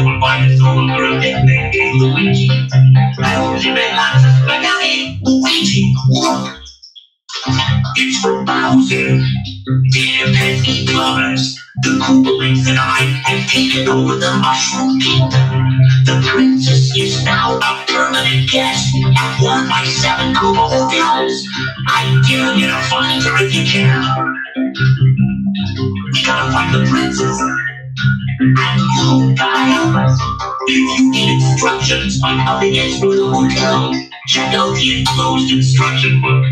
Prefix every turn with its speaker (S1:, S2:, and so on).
S1: soul by the soul grooving back in the witchy. I only relax when I am witchy. It's from Bowser. Dear pesky plumbers, the Koopalings and I have taken over the Mushroom Kingdom. The princess is now a permanent guest at one of my seven Koopa hotels. I dare you to find her if you can. We gotta find the princess. And you, Kyle need instructions on how to get through the hotel, check out the enclosed instruction book.